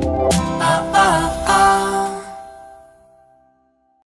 Bye.